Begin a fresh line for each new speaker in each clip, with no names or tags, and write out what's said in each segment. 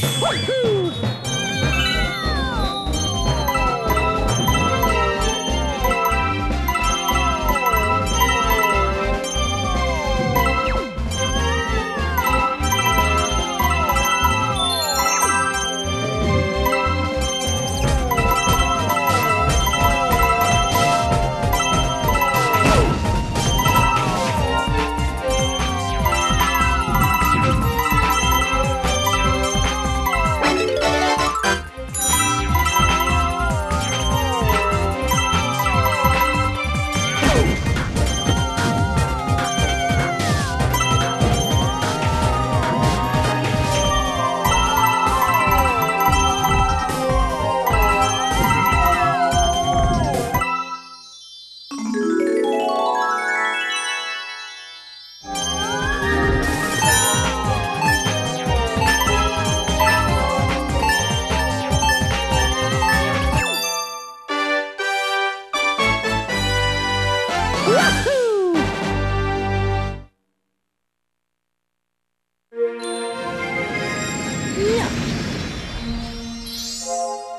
Woohoo!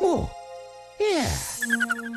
Oh, yeah.